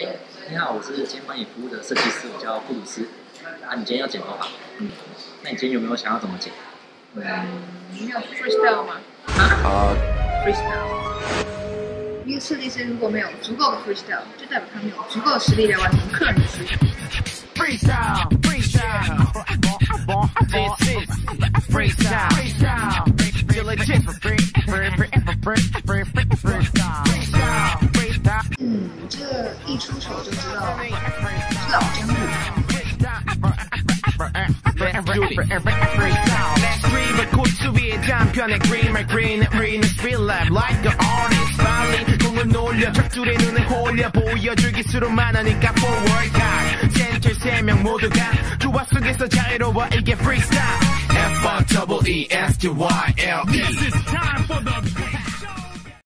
哎，你好，我是今天帮你服务的设计师，我叫布鲁斯。啊，你今天要剪头发？嗯，那你今天有没有想要怎么剪？嗯，你有 freestyle 吗？啊，freestyle。一个设计师如果没有足够的 freestyle，就代表他没有足够的实力来完成客人的需求。freestyle 嗯，这一出手就知道老江湖。코트 위에 단편의 그림을 그린 Reading feel like like an artist 빨리 공을 놀려 적줄의 눈을 홀려 보여줄 기술은 많으니까 forward 가 센터 세명 모두가 조화 속에서 자유로워 이게 freestyle F-R-E-E-S-T-Y-L-E This is time for the